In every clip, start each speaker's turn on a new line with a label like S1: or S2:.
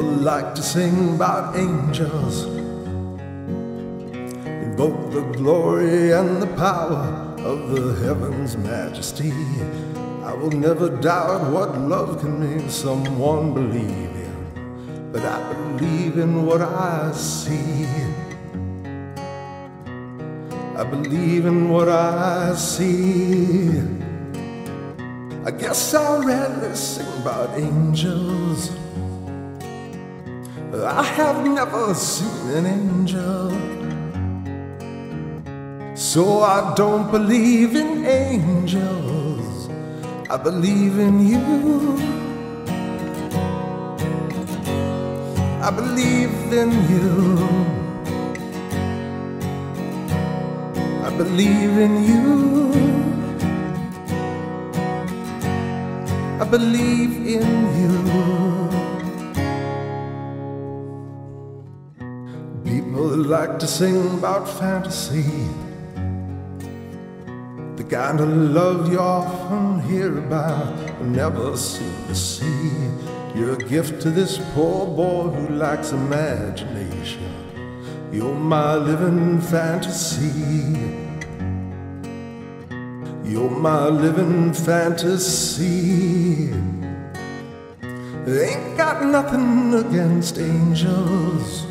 S1: Like to sing about angels, invoke the glory and the power of the heavens' majesty. I will never doubt what love can make someone believe in, but I believe in what I see. I believe in what I see. I guess I'll rather sing about angels. I have never seen an angel. So I don't believe in angels. I believe in you. I believe in you. I believe in you. I believe in you. Like to sing about fantasy. The kind of love you often hear about but never seem to see. You're a gift to this poor boy who lacks imagination. You're my living fantasy. You're my living fantasy. Ain't got nothing against angels.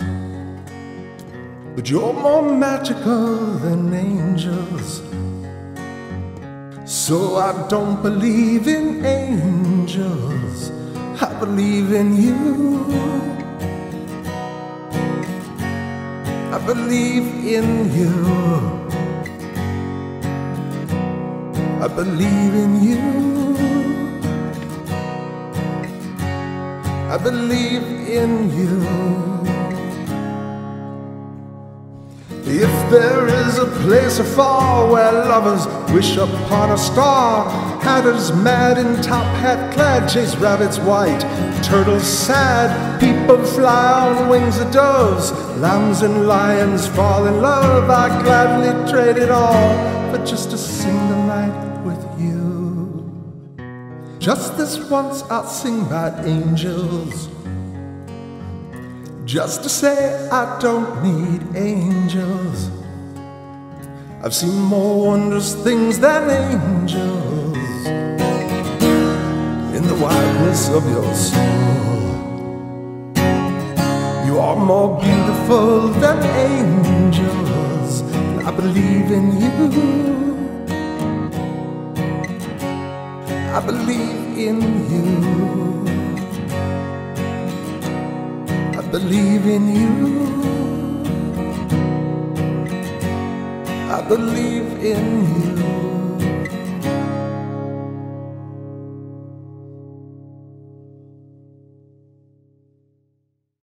S1: But you're more magical than angels. So I don't believe in angels. I believe in you. I believe in you. I believe in you. I believe in you. There is a place afar where lovers wish upon a star, hatters mad in top hat clad chase rabbits white, turtles sad, people fly on wings of doves, lambs and lions fall in love. I gladly trade it all for just a single night with you. Just this once I'll sing about angels. Just to say I don't need angels. I've seen more wondrous things than angels in the wildness of your soul. You are more beautiful than angels, and I believe in you. I believe in you. I believe in you. Believe in you.